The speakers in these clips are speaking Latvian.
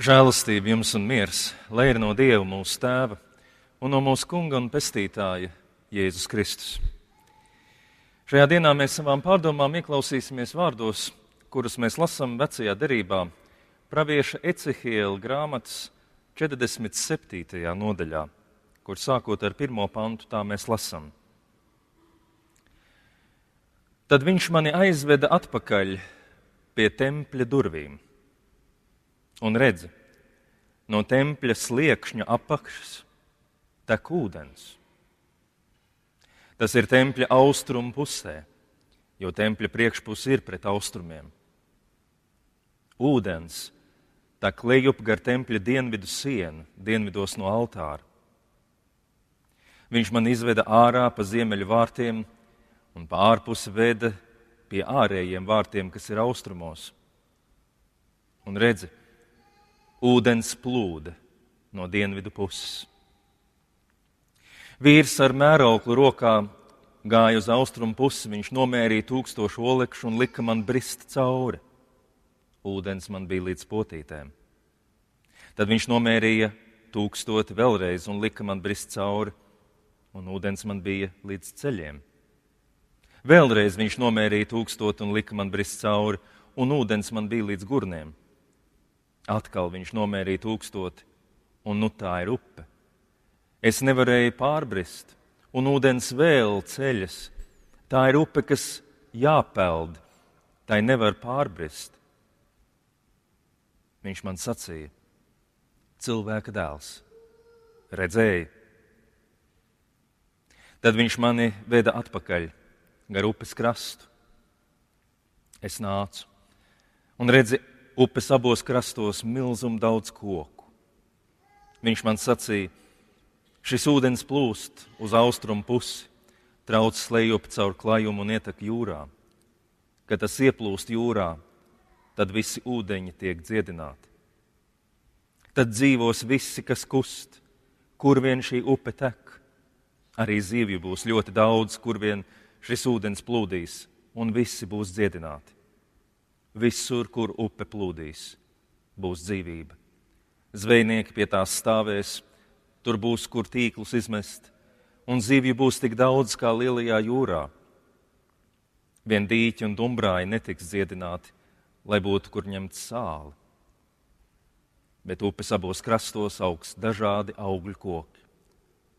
Žēlastība jums un miers, lai ir no Dieva mūsu tēva un no mūsu kunga un pestītāja Jēzus Kristus. Šajā dienā mēs savām pārdomām ieklausīsimies vārdos, kurus mēs lasām vecajā derībā, pravieša Ecehiela grāmatas 47. nodaļā, kur sākot ar pirmo pantu tā mēs lasām. Tad viņš mani aizveda atpakaļ pie tempļa durvīm un redzi, no tempļa sliekšņa apakšas tek ūdens. Tas ir tempļa austrumu pusē, jo tempļa priekšpuse ir pret austrumiem. Ūdens tek lejup gar tempļa dienvidu sienu, dienvidos no altāra. Viņš man izveda ārā pa ziemeļu vārtiem un pa ārpusi veda pie ārējiem vārtiem, kas ir austrumos. Un redzi, ūdens plūde no dienvidu puses. Vīrs ar mērauklu rokā gāja uz austrumu pusi, viņš nomērīja tūkstošu olekšu un lika man brist cauri. Ūdens man bija līdz potītēm. Tad viņš nomērīja tūkstoti vēlreiz un lika man brist cauri, un ūdens man bija līdz ceļiem. Vēlreiz viņš nomērīja tūkstoti un lika man brist cauri, un ūdens man bija līdz gurniem. Atkal viņš nomērīja tūkstoti, un nu tā ir upe. Es nevarēju pārbrist, un ūdens vēl ceļas. Tā ir upe, kas jāpeld, tai nevar pārbrist. Viņš man sacīja, cilvēka dēls, redzēja. Tad viņš mani veda atpakaļ gar upes krastu. Es nācu un redzi, upes abos krastos milzumu daudz koku. Viņš man sacīja, šis ūdens plūst uz austrumu pusi, trauc lejup caur klajumu un ietek jūrā. Kad tas ieplūst jūrā, tad visi ūdeņi tiek dziedināti. Tad dzīvos visi, kas kust, kur vien šī upe tek. Arī zivju būs ļoti daudz, kur vien šis ūdens plūdīs, un visi būs dziedināti. Visur, kur upe plūdīs, būs dzīvība. Zvejnieki pie tās stāvēs, tur būs kur tīklus izmest, un zivju būs tik daudz kā lielajā jūrā. Vien dīķi un dumbrāji netiks dziedināti, lai būtu kur ņemt sāli. Bet upes abos krastos augs dažādi augļu koki.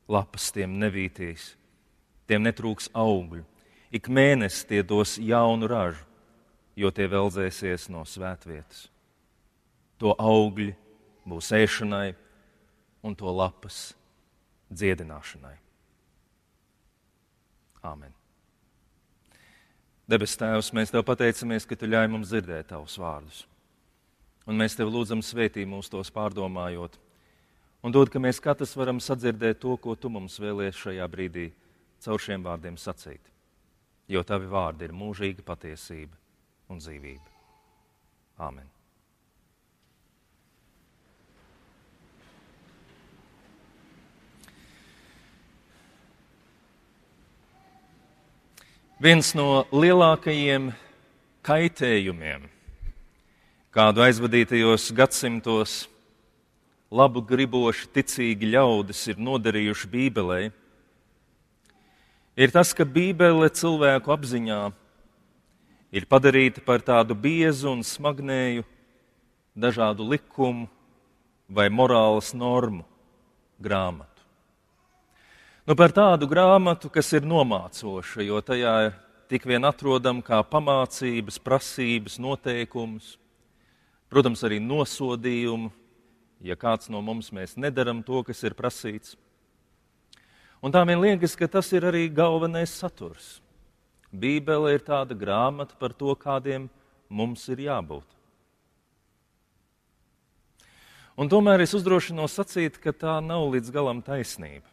Lapas tiem nevītīs, tiem netrūks augļu. Ik mēnesi tie dos jaunu ražu jo tie veldzēsies no svētvietas. To augļi būs ēšanai un to lapas dziedināšanai. Āmen. Debes Tēvs, mēs Tev pateicamies, ka Tu ļauj mums dzirdēt Tavus vārdus. Un mēs Tev lūdzam svētī mūs tos pārdomājot. Un dod, ka mēs katrs varam sadzirdēt to, ko Tu mums vēlies šajā brīdī caur šiem vārdiem sacīt. Jo Tavi vārdi ir mūžīga patiesība un dzīvību. Āmen! Viens no lielākajiem kaitējumiem, kādu aizvadītajos gadsimtos labu griboši, ticīgi ļaudis ir nodarījuši Bībelē, ir tas, ka Bībele cilvēku apziņā ir padarīta par tādu biezu un smagnēju dažādu likumu vai morāles normu grāmatu. Nu, par tādu grāmatu, kas ir nomācoša, jo tajā tik vien atrodam kā pamācības, prasības, noteikumus, protams, arī nosodījumu, ja kāds no mums mēs nedaram to, kas ir prasīts. Un tā man liekas, ka tas ir arī galvenais saturs. Bībele ir tāda grāmata par to, kādiem mums ir jābūt. Un tomēr es uzdrošinos sacīt, ka tā nav līdz galam taisnība.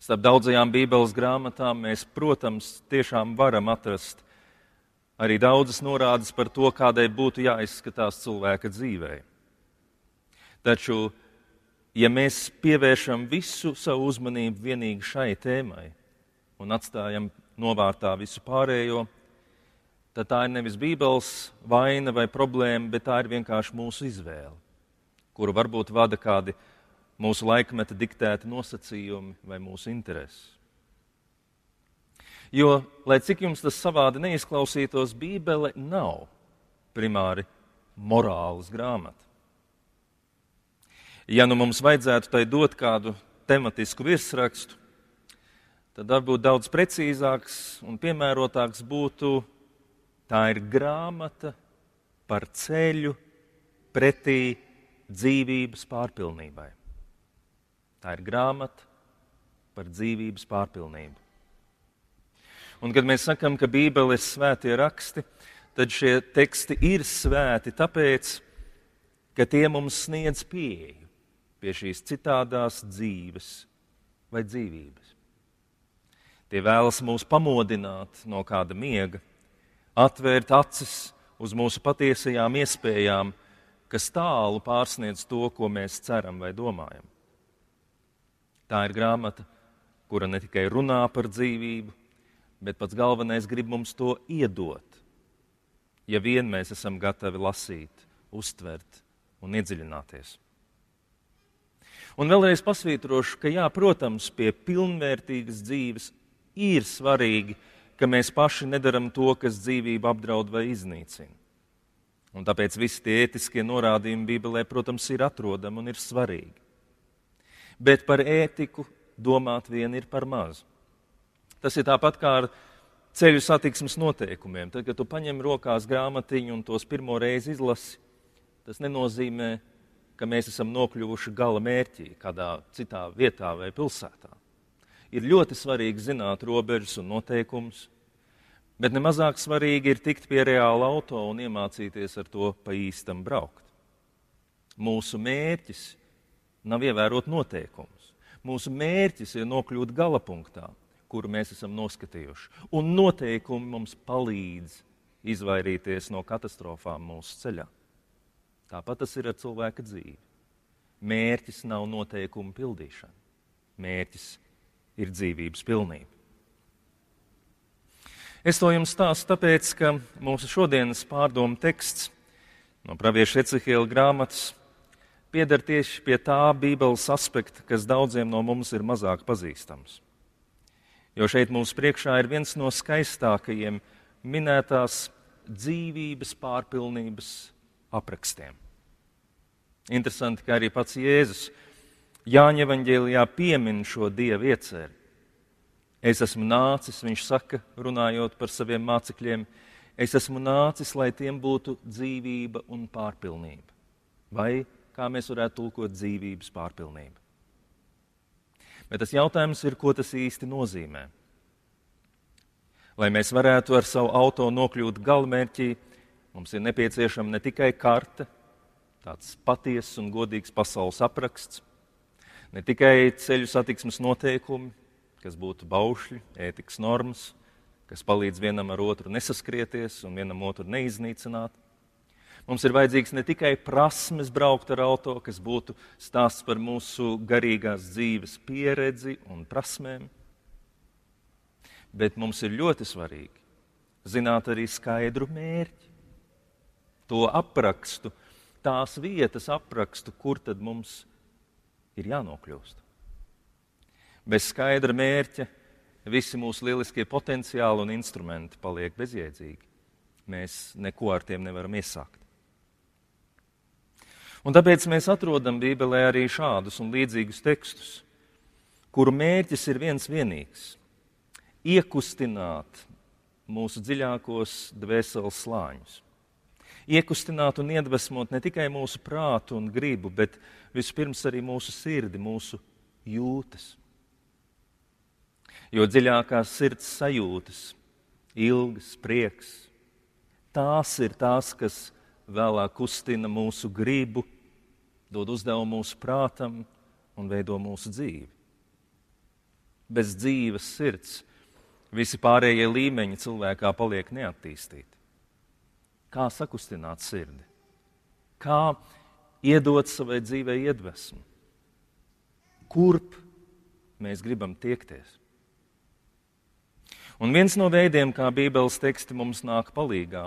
Starp daudzajām Bībeles grāmatām mēs, protams, tiešām varam atrast arī daudzas norādes par to, kādai būtu jāizskatās cilvēka dzīvē. Taču, ja mēs pievēršam visu savu uzmanību vienīgi šai tēmai un atstājam novārtā visu pārējo, tad tā ir nevis Bībeles vaina vai problēma, bet tā ir vienkārši mūsu izvēle, kuru varbūt vada kādi mūsu laikmeta diktēti nosacījumi vai mūsu intereses. Jo, lai cik jums tas savādi neizklausītos, Bībele nav primāri morāles grāmata. Ja nu mums vajadzētu tai dot kādu tematisku virsrakstu, tad varbūt daudz precīzāks un piemērotāks būtu tā ir grāmata par ceļu pretī dzīvības pārpilnībai. Tā ir grāmata par dzīvības pārpilnību. Un, kad mēs sakām, ka Bībele ir svētie raksti, tad šie teksti ir svēti tāpēc, ka tie mums sniedz pieeju pie šīs citādās dzīves vai dzīvības. Tie vēlas mūs pamodināt no kāda miega, atvērt acis uz mūsu patiesajām iespējām, kas tālu pārsniedz to, ko mēs ceram vai domājam. Tā ir grāmata, kura ne tikai runā par dzīvību, bet pats galvenais grib mums to iedot. Ja vien mēs esam gatavi lasīt, uztvert un iedziļināties. Un vēlreiz pasvītrošu, ka, jā, protams, pie pilnvērtīgas dzīves ir svarīgi, ka mēs paši nedaram to, kas dzīvību apdraud vai iznīcina. Un tāpēc visi tie ētiskie norādījumi Bībelē, protams, ir atrodami un ir svarīgi. Bet par ētiku domāt vien ir par mazu. Tas ir tāpat kā ar ceļu satiksmes noteikumiem. Tad, kad tu paņem rokās grāmatiņu un tos pirmo reizi izlasi, tas nenozīmē, ka mēs esam nokļuvuši gala mērķī, kādā citā vietā vai pilsētā. Ir ļoti svarīgi zināt robežas un noteikumus, bet nemazāk svarīgi ir tikt pie reāla auto un iemācīties ar to pa īstam braukt. Mūsu mērķis nav ievērot noteikumus. Mūsu mērķis ir nokļūt gala punktā kuru mēs esam noskatījuši. Un noteikumi mums palīdz izvairīties no katastrofām mūsu ceļā. Tāpat tas ir ar cilvēka dzīvi. Mērķis nav noteikumu pildīšana. Mērķis ir dzīvības pilnība. Es to jums stāstu tāpēc, ka mūsu šodienas pārdomu teksts no pravieša Ecehēla grāmatas pieder tieši pie tā Bībeles aspekta, kas daudziem no mums ir mazāk pazīstams jo šeit mums priekšā ir viens no skaistākajiem minētās dzīvības pārpilnības aprakstiem. Interesanti, ka arī pats Jēzus Jāņa evanģēlijā piemin šo dievu ieceri. Es esmu nācis, viņš saka, runājot par saviem mācekļiem, es esmu nācis, lai tiem būtu dzīvība un pārpilnība. Vai kā mēs varētu tulkot dzīvības pārpilnību? Bet tas jautājums ir, ko tas īsti nozīmē. Lai mēs varētu ar savu auto nokļūt galamērķī, mums ir nepieciešama ne tikai karte, tāds patiess un godīgs pasaules apraksts, ne tikai ceļu satiksmes noteikumi, kas būtu baušļi, ētikas normas, kas palīdz vienam ar otru nesaskrieties un vienam otru neiznīcināt, Mums ir vajadzīgs ne tikai prasmes braukt ar auto, kas būtu stāsts par mūsu garīgās dzīves pieredzi un prasmēm, bet mums ir ļoti svarīgi zināt arī skaidru mērķi, to aprakstu, tās vietas aprakstu, kur tad mums ir jānokļūst. Bez skaidra mērķa visi mūsu lieliskie potenciāli un instrumenti paliek bezjēdzīgi. Mēs neko ar tiem nevaram iesākt. Un tāpēc mēs atrodam Bībelē arī šādus un līdzīgus tekstus, kuru mērķis ir viens vienīgs - iekustināt mūsu dziļākos dvēseles slāņus. Iekustināt un iedvesmot ne tikai mūsu prātu un gribu, bet vispirms arī mūsu sirdi, mūsu jūtas. Jo dziļākās sirds sajūtas, ilgas, prieks, tās ir tās, kas vēlāk kustina mūsu gribu dod uzdevumu mūsu prātam un veido mūsu dzīvi. Bez dzīves sirds visi pārējie līmeņi cilvēkā paliek neattīstīti. Kā sakustināt sirdi? Kā iedot savai dzīvei iedvesmu? Kurp mēs gribam tiekties? Un viens no veidiem, kā Bībeles teksti mums nāk palīdzīgā,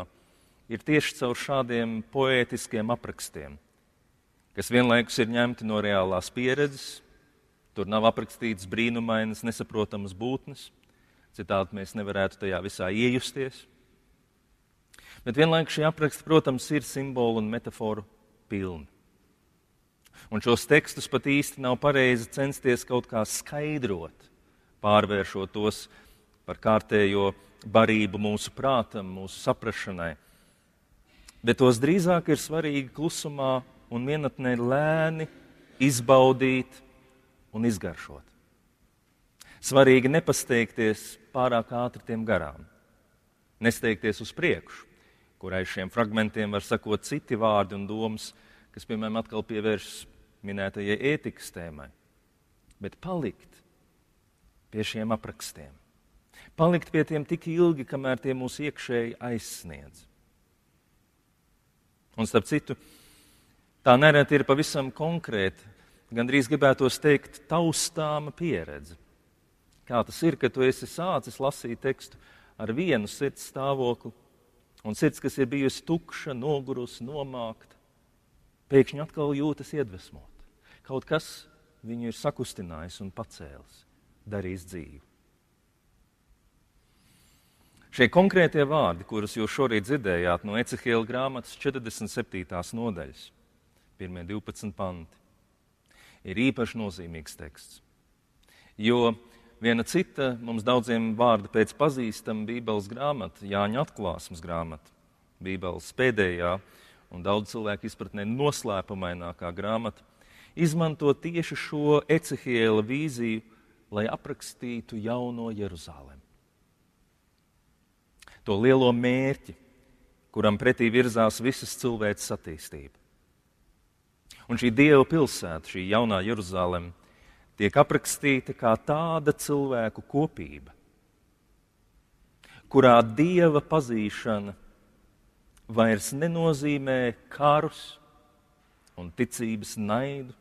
ir tieši caur šādiem poētiskiem aprakstiem, kas vienlaikus ir ņemti no reālās pieredzes. Tur nav aprakstīts brīnumainas, nesaprotamas būtnes, citādi mēs nevarētu tajā visā iejusties. Bet vienlaikus šie apraksti, protams, ir simbolu un metaforu pilni. Un šos tekstus pat īsti nav pareizi censties kaut kā skaidrot, pārvēršot tos par kārtējo barību mūsu prātam, mūsu saprašanai. Bet tos drīzāk ir svarīgi klusumā un vienatnē lēni izbaudīt un izgaršot. Svarīgi nepasteigties pārāk ātri tiem garām, nesteigties uz priekšu, kur aiz šiem fragmentiem var sakot citi vārdi un domas, kas, piemēram, atkal pievēršas minētajai ētikas tēmai, bet palikt pie šiem aprakstiem. Palikt pie tiem tik ilgi, kamēr tie mūs iekšēji aizsniedz. Un starp citu, tā nereti ir pavisam konkrēta, gandrīz gribētos teikt, taustāma pieredze. Kā tas ir, ka tu esi sācis lasīt tekstu ar vienu sirds stāvokli, un sirds, kas ir bijusi tukša, nogurusi, nomākta, pēkšņi atkal jūtas iedvesmot. Kaut kas viņu ir sakustinājis un pacēlis, darījis dzīvi. Šie konkrētie vārdi, kurus jūs šorīt dzirdējāt no Ecehēla grāmatas 47. nodaļas, pirmie 12 panti, ir īpaši nozīmīgs teksts. Jo viena cita mums daudziem vārdu pēc pazīstama Bībeles grāmata, Jāņa atklāsmes grāmata, Bībeles pēdējā un daudz cilvēku izpratnē noslēpumainākā grāmata, izmanto tieši šo Ecehiela vīziju, lai aprakstītu jauno Jeruzalemi. To lielo mērķi, kuram pretī virzās visas cilvēces attīstība. Un šī Dieva pilsēta, šī jaunā Jeruzaleme, tiek aprakstīta kā tāda cilvēku kopība, kurā Dieva pazīšana vairs nenozīmē karus un ticības naidu,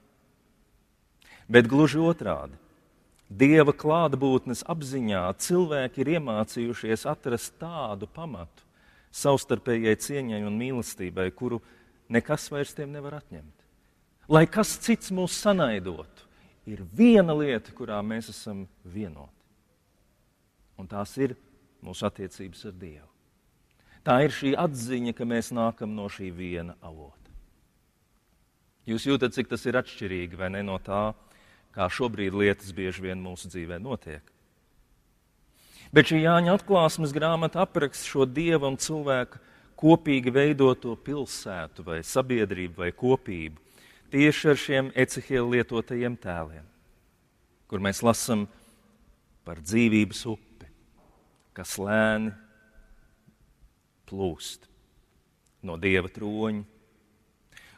bet gluži otrādi. Dieva klātbūtnes apziņā cilvēki ir iemācījušies atrast tādu pamatu savstarpējai cieņai un mīlestībai, kuru nekas vairs tiem nevar atņemt. Lai kas cits mūs sanaidotu, ir viena lieta, kurā mēs esam vienoti. Un tās ir mūsu attiecības ar Dievu. Tā ir šī atziņa, ka mēs nākam no šī viena avota. Jūs jūtat, cik tas ir atšķirīgi vai ne no tā, kā šobrīd lietas bieži vien mūsu dzīvē notiek. Bet šī Jāņa atklāsmes grāmata apraksta šo dieva un cilvēka kopīgi veidoto pilsētu vai sabiedrību vai kopību tieši ar šiem ecehiela lietotajiem tēliem, kur mēs lasām par dzīvības upi, kas lēni plūst no dieva troņa,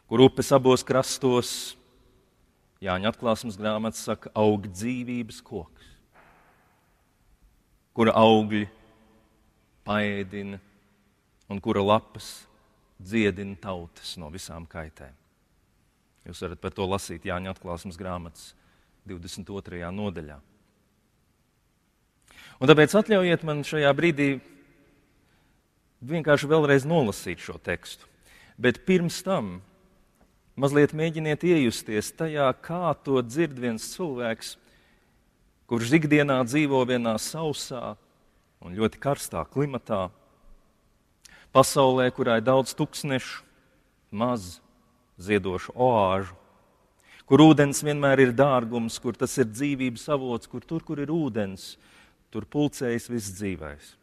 kur upes abos krastos, Jāņa atklāsmes grāmata saka, aug dzīvības koks, kura augļi paēdina un kura lapas dziedina tautas no visām kaitēm. Jūs varat par to lasīt Jāņa atklāsmes grāmatas 22. nodaļā. Un tāpēc atļaujiet man šajā brīdī vienkārši vēlreiz nolasīt šo tekstu. Bet pirms tam mazliet mēģiniet iejusties tajā, kā to dzird viens cilvēks, kurš ikdienā dzīvo vienā sausā un ļoti karstā klimatā, pasaulē, kurā ir daudz tūkstnešu, maz ziedošu oāžu, kur ūdens vienmēr ir dārgums, kur tas ir dzīvības avots, kur tur, kur ir ūdens, tur pulcējas viss dzīvais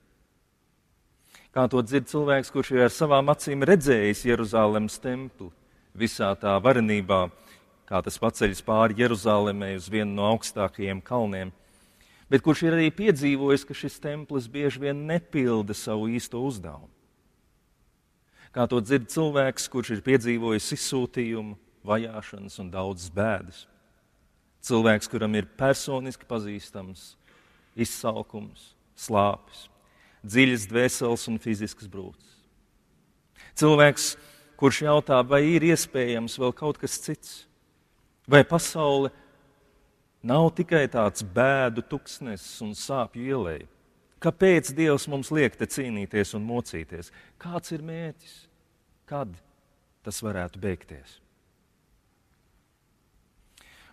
kā to dzird cilvēks, kurš ir ar savām acīm redzējis Jeruzalemes templi visā tā varenībā, kā tas paceļas pāri Jeruzalemē uz vienu no augstākajiem kalniem, bet kurš ir arī piedzīvojis, ka šis templis bieži vien nepilda savu īsto uzdevumu. Kā to dzird cilvēks, kurš ir piedzīvojis izsūtījumu, vajāšanas un daudzas bēdas. Cilvēks, kuram ir personiski pazīstams izsalkums, slāpes, dziļas dvēseles un fiziskas brūces. Cilvēks, kurš jautā, vai ir iespējams vēl kaut kas cits, vai pasaule nav tikai tāds bēdu tuksnesis un sāpju ielēja, Kāpēc Dievs mums liek te cīnīties un mocīties? Kāds ir mērķis? Kad tas varētu beigties?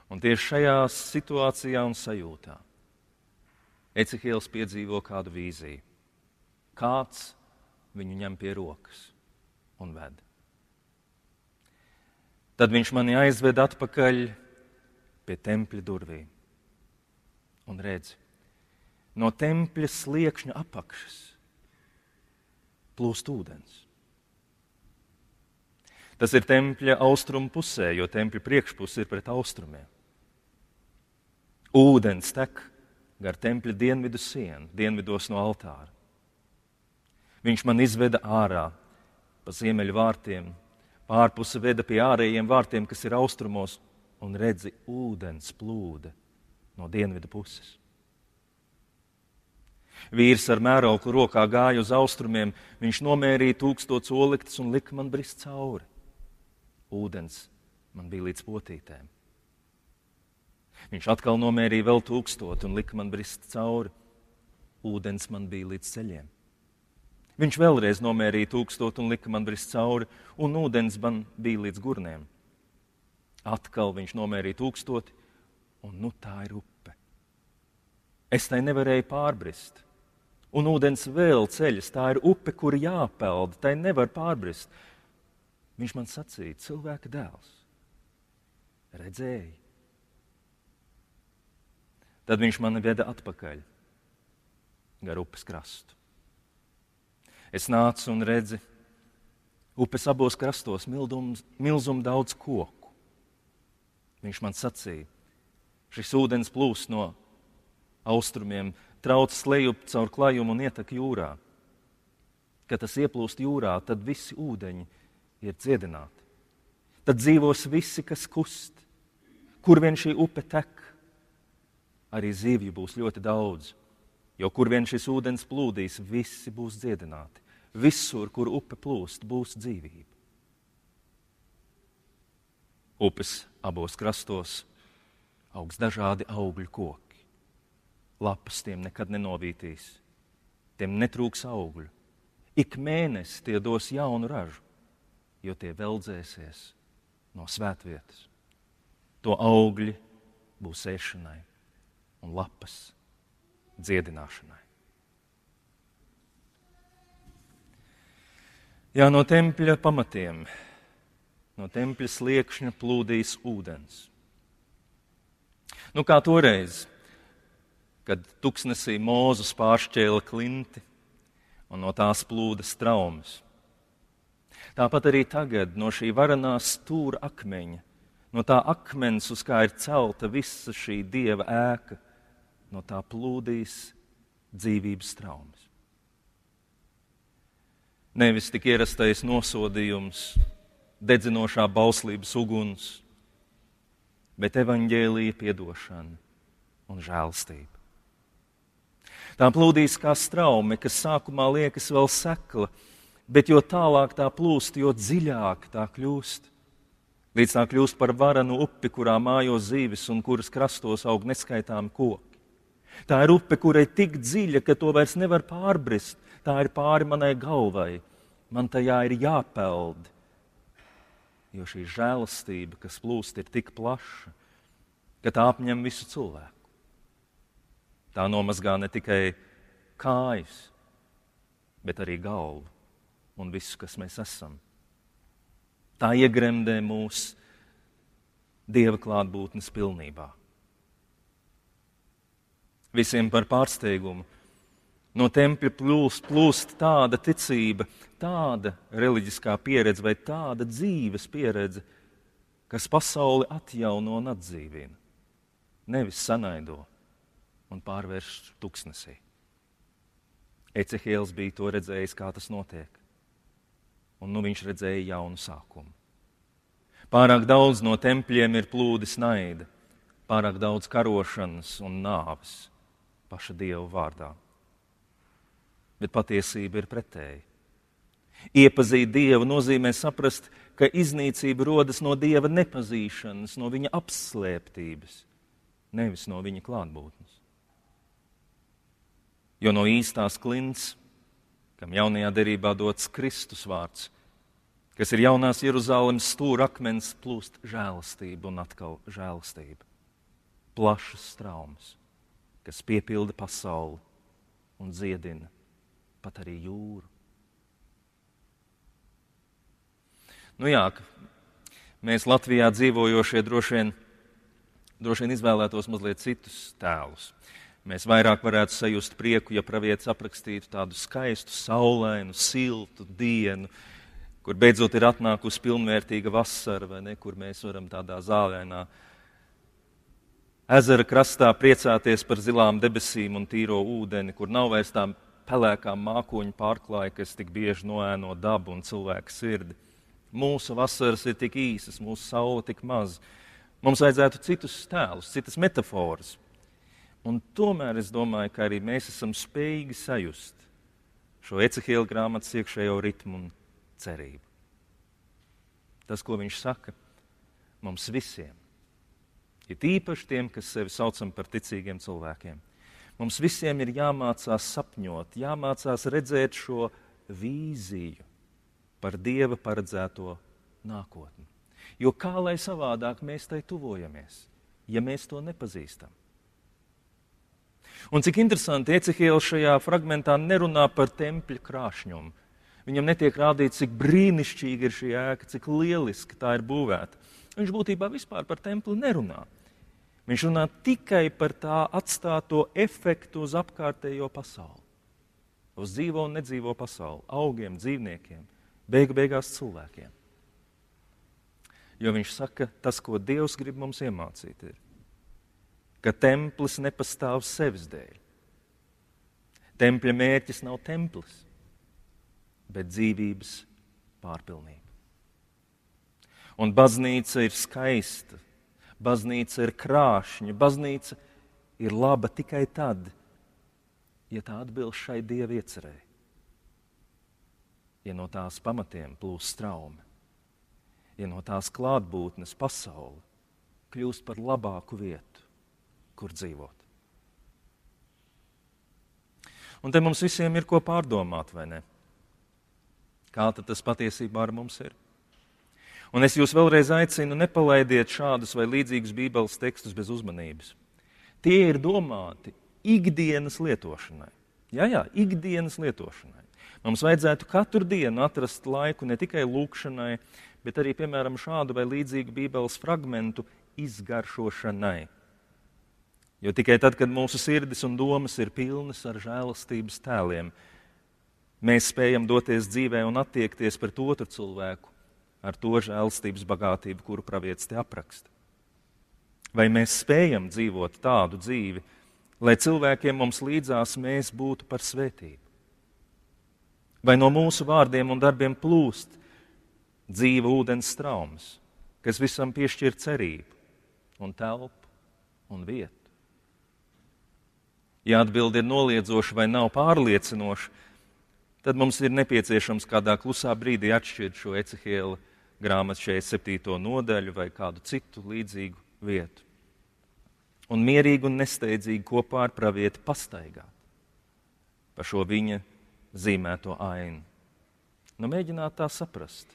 Un tieši šajā situācijā un sajūtā Ecehēls piedzīvo kādu vīziju. Kāds viņu ņem pie rokas un ved. Tad viņš mani aizved atpakaļ pie tempļa durvīm. Un redz, no tempļa sliekšņa apakšas plūst ūdens. Tas ir tempļa austrumu pusē, jo tempļa priekšpuse ir pret austrumiem. Ūdens tek gar tempļa dienvidu sienu, dienvidos no altāra. Viņš man izveda ārā pa ziemeļu vārtiem, pārpuse veda pie ārējiem vārtiem, kas ir austrumos, un redzi ūdens plūde no dienvidu puses. Vīrs ar mēroku rokā gāja uz austrumiem, viņš nomērīja tūkstots oliktas un lika man brist cauri. Ūdens man bija līdz potītēm. Viņš atkal nomērīja vēl tūkstotu un lika man brist cauri. Ūdens man bija līdz ceļiem. Viņš vēlreiz nomērīja tūkstotu un lika man brist cauri, un ūdens man bija līdz gurniem. Atkal viņš nomērīja tūkstoti, un nu tā ir upe. Es tai nevarēju pārbrist. Un ūdens vēl ceļas, tā ir upe, kur jāpeld, tai nevar pārbrist. Viņš man sacīja, cilvēka dēls, redzēja. Tad viņš mani veda atpakaļ gar upes krastu. Es nācu un redzu, upes abos krastos milzumu daudz koku. Viņš man sacīja, šis ūdens plūst no austrumiem, trauc lejup caur klajumu un ietek jūrā. Kad tas ieplūst jūrā, tad visi ūdeņi ir dziedināti. Tad dzīvos visi, kas kust, kur vien šī upe tek. Arī zivju būs ļoti daudz, jo kur vien šis ūdens plūdīs, visi būs dziedināti. Visur, kur upe plūst, būs dzīvība. Upes abos krastos augs dažādi augļu koki. Lapas tiem nekad nenovītīs, tiem netrūks augļu. Ik mēnesi tie dos jaunu ražu jo tie veldzēsies no svētvietas. To augļi būs ēšanai un lapas dziedināšanai. Jā, no tempļa pamatiem, no tempļa sliekšņa plūdīs ūdens. Nu, kā toreiz, kad tuksnesī mūzus pāršķēla klinti un no tās plūda straumes. Tāpat arī tagad no šī varanā stūra akmeņa, no tā akmens, uz kā ir celta visa šī dieva ēka, no tā plūdīs dzīvības traumas. Nevis tik ierastais nosodījums, dedzinošā bauslības uguns, bet evaņģēlīja piedošana un žēlstība. Tā plūdīs kā straume, kas sākumā liekas vēl sekla, bet jo tālāk tā plūst, jo dziļāk tā kļūst. Līdz tā kļūst par varanu upi, kurā mājo zīves un kuras krastos aug neskaitāmi koki. Tā ir upe, kurai tik dziļa, ka to vairs nevar pārbrist. Tā ir pāri manai galvai. Man tajā ir jāpeld. Jo šī žēlastība, kas plūst, ir tik plaša, ka tā apņem visu cilvēku. Tā nomazgā ne tikai kājas, bet arī galvu un visu, kas mēs esam. Tā iegremdē mūs Dieva klātbūtnes pilnībā. Visiem par pārsteigumu. No tempļa plūst, plūst tāda ticība, tāda reliģiskā pieredze vai tāda dzīves pieredze, kas pasauli atjauno un atdzīvina, nevis sanaido un pārvērš tuksnesī. Ecehēls bija to redzējis, kā tas notiek un nu viņš redzēja jaunu sākumu. Pārāk daudz no tempļiem ir plūdis naida, pārāk daudz karošanas un nāves paša Dieva vārdā. Bet patiesība ir pretēji. Iepazīt Dievu nozīmē saprast, ka iznīcība rodas no Dieva nepazīšanas, no viņa apslēptības, nevis no viņa klātbūtnes. Jo no īstās klints, kam jaunajā derībā dots Kristus vārds, kas ir jaunās Jeruzalemes stūra akmens, plūst žēlastība un atkal žēlastība. Plašas traumas, kas piepilda pasauli un dziedina pat arī jūru. Nu jā, mēs Latvijā dzīvojošie droši vien, droši vien izvēlētos mazliet citus tēlus. Mēs vairāk varētu sajust prieku, ja pravietis aprakstītu tādu skaistu, saulainu, siltu dienu, kur beidzot ir atnākusi pilnvērtīga vasara, vai ne, kur mēs varam tādā zālēnā ezera krastā priecāties par zilām debesīm un tīro ūdeni, kur nav vairs tām pelēkām mākoņu pārklāja, kas tik bieži noēno dabu un cilvēku sirdi. Mūsu vasaras ir tik īsas, mūsu saule tik maz. Mums vajadzētu citus tēlus, citas metafāras Un tomēr es domāju, ka arī mēs esam spējīgi sajust šo Ecehila grāmatas iekšējo ritmu un cerību. Tas, ko viņš saka, mums visiem, ir īpaši tiem, kas sevi saucam par ticīgiem cilvēkiem. Mums visiem ir jāmācās sapņot, jāmācās redzēt šo vīziju par Dieva paredzēto nākotni. Jo kā lai savādāk mēs tai tuvojamies, ja mēs to nepazīstam? Un cik interesanti, Ecehēls šajā fragmentā nerunā par tempļa krāšņumu. Viņam netiek rādīts, cik brīnišķīga ir šī ēka, cik lieliski tā ir būvēta. Viņš būtībā vispār par templi nerunā. Viņš runā tikai par tā atstāto efektu uz apkārtējo pasauli. Uz dzīvo un nedzīvo pasauli, augiem, dzīvniekiem, beigu beigās cilvēkiem. Jo viņš saka, tas, ko Dievs grib mums iemācīt, ir ka templis nepastāv sevis dēļ. Tempļa mērķis nav templis, bet dzīvības pārpilnība. Un baznīca ir skaista, baznīca ir krāšņa, baznīca ir laba tikai tad, ja tā atbilst šai dieva iecerēji. Ja no tās pamatiem plūst straumi, ja no tās klātbūtnes pasaule kļūst par labāku vietu, kur dzīvot. Un te mums visiem ir ko pārdomāt, vai ne? Kā tas patiesībā ar mums ir? Un es jūs vēlreiz aicinu, nepalaidiet šādus vai līdzīgus Bībeles tekstus bez uzmanības. Tie ir domāti ikdienas lietošanai. Jā, jā, ikdienas lietošanai. Mums vajadzētu katru dienu atrast laiku ne tikai lūkšanai, bet arī, piemēram, šādu vai līdzīgu Bībeles fragmentu izgaršošanai. Jo tikai tad, kad mūsu sirdis un domas ir pilnas ar žēlastības tēliem, mēs spējam doties dzīvē un attiekties pret otru cilvēku ar to žēlastības bagātību, kuru pravietis te apraksta. Vai mēs spējam dzīvot tādu dzīvi, lai cilvēkiem mums līdzās mēs būtu par svētību? Vai no mūsu vārdiem un darbiem plūst dzīva ūdens straums, kas visam piešķir cerību un telpu un vietu? Ja atbilde ir noliedzoša vai nav pārliecinoša, tad mums ir nepieciešams kādā klusā brīdī atšķirt šo Ecehēla grāmatu 47. nodaļu vai kādu citu līdzīgu vietu. Un mierīgi un nesteidzīgi kopā ar pravieti pastaigāt pa šo viņa zīmēto ainu. Nu, mēģināt tā saprast,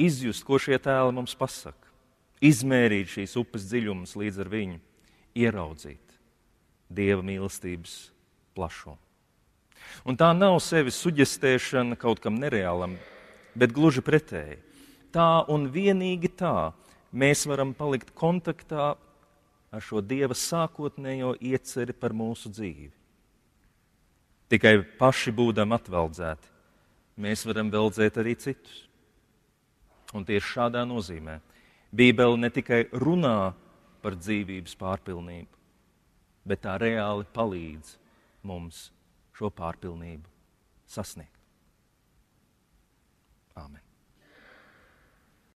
izjust, ko šie tēli mums pasaka, izmērīt šīs upes dziļumus līdz ar viņu, ieraudzīt dieva mīlestības plašumu. Un tā nav sevis suģestēšana kaut kam nereālam, bet gluži pretēji. Tā un vienīgi tā mēs varam palikt kontaktā ar šo dieva sākotnējo ieceri par mūsu dzīvi. Tikai paši būdam atveldzēti, mēs varam veldzēt arī citus. Un tieši šādā nozīmē Bībele ne tikai runā par dzīvības pārpilnību, bet tā reāli palīdz mums šo pārpilnību sasniegt. Āmen.